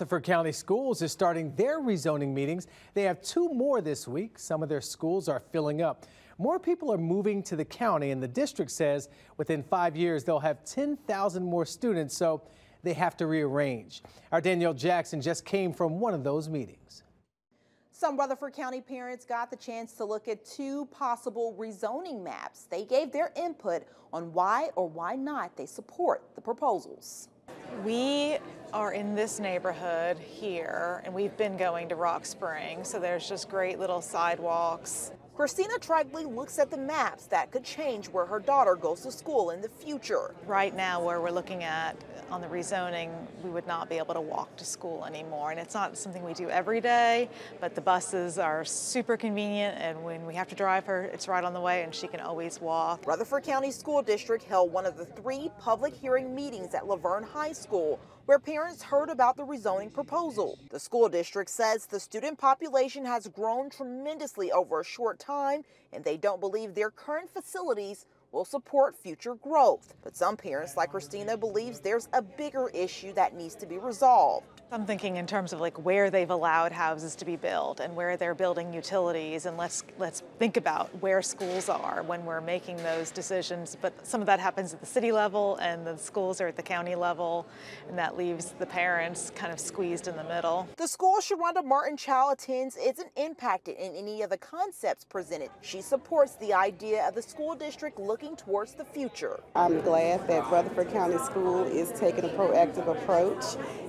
Rutherford County Schools is starting their rezoning meetings. They have two more this week. Some of their schools are filling up. More people are moving to the county, and the district says within five years they'll have 10,000 more students, so they have to rearrange. Our Danielle Jackson just came from one of those meetings. Some Rutherford County parents got the chance to look at two possible rezoning maps. They gave their input on why or why not they support the proposals. We are in this neighborhood here, and we've been going to Rock Spring, so there's just great little sidewalks. Christina Tregley looks at the maps that could change where her daughter goes to school in the future. Right now, where we're looking at on the rezoning, we would not be able to walk to school anymore. And it's not something we do every day, but the buses are super convenient. And when we have to drive her, it's right on the way and she can always walk. Rutherford County School District held one of the three public hearing meetings at La Vergne High School where parents heard about the rezoning proposal. The school district says the student population has grown tremendously over a short time and they don't believe their current facilities will support future growth. But some parents, like Christina, believes there's a bigger issue that needs to be resolved. I'm thinking in terms of like where they've allowed houses to be built and where they're building utilities and let's let's think about where schools are when we're making those decisions but some of that happens at the city level and the schools are at the county level and that leaves the parents kind of squeezed in the middle. The school Sharonda Martin Child attends isn't impacted in any of the concepts presented. She supports the idea of the school district looking towards the future. I'm glad that Rutherford County School is taking a proactive approach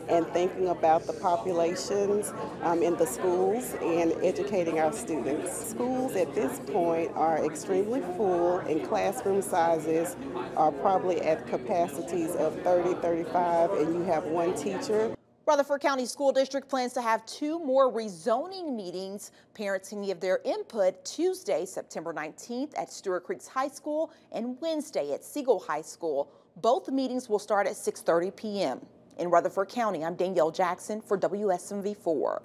and thinking about the populations um, in the schools and educating our students. Schools at this point are extremely full and classroom sizes are probably at capacities of 30, 35 and you have one teacher. Rutherford County School District plans to have two more rezoning meetings. Parents can give their input Tuesday, September 19th at Stewarts Creek High School and Wednesday at Siegel High School. Both meetings will start at 6.30 p.m. In Rutherford County, I'm Danielle Jackson for WSMV4.